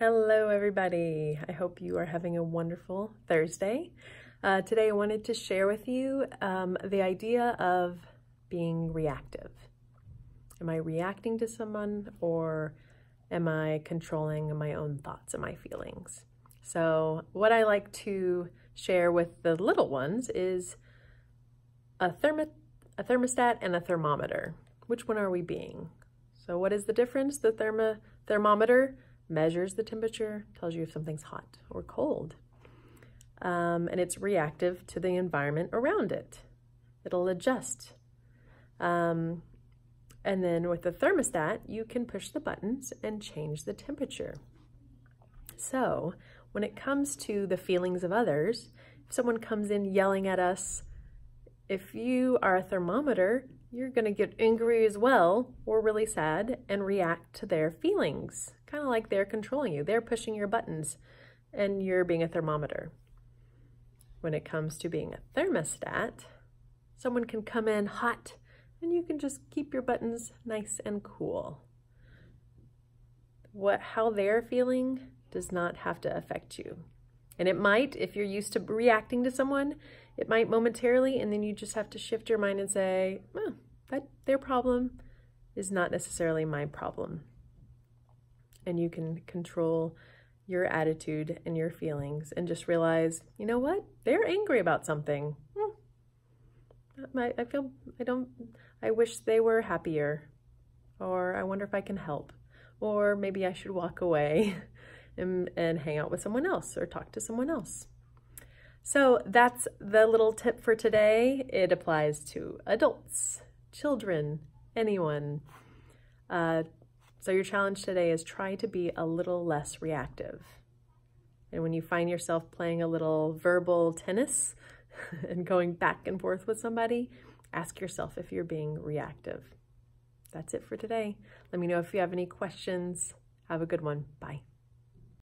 Hello, everybody. I hope you are having a wonderful Thursday. Uh, today, I wanted to share with you um, the idea of being reactive. Am I reacting to someone or am I controlling my own thoughts and my feelings? So, what I like to share with the little ones is a, thermo a thermostat and a thermometer. Which one are we being? So, what is the difference? The thermo thermometer measures the temperature, tells you if something's hot or cold. Um, and it's reactive to the environment around it. It'll adjust. Um, and then with the thermostat, you can push the buttons and change the temperature. So when it comes to the feelings of others, if someone comes in yelling at us, if you are a thermometer, you're going to get angry as well or really sad and react to their feelings kind of like they're controlling you. They're pushing your buttons and you're being a thermometer. When it comes to being a thermostat, someone can come in hot and you can just keep your buttons nice and cool. What how they're feeling does not have to affect you. And it might, if you're used to reacting to someone, it might momentarily, and then you just have to shift your mind and say, oh, that their problem is not necessarily my problem and you can control your attitude and your feelings and just realize, you know what? They're angry about something. Hmm. I, I feel, I don't, I wish they were happier. Or I wonder if I can help. Or maybe I should walk away and, and hang out with someone else or talk to someone else. So that's the little tip for today. It applies to adults, children, anyone. Uh, so your challenge today is try to be a little less reactive. And when you find yourself playing a little verbal tennis and going back and forth with somebody, ask yourself if you're being reactive. That's it for today. Let me know if you have any questions. Have a good one. Bye.